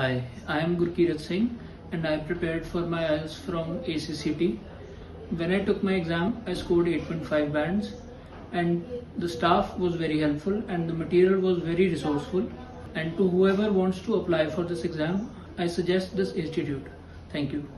Hi, I am Gurkirat Singh and I prepared for my IELTS from ACCT. When I took my exam, I scored 8.5 bands and the staff was very helpful and the material was very resourceful. And to whoever wants to apply for this exam, I suggest this institute. Thank you.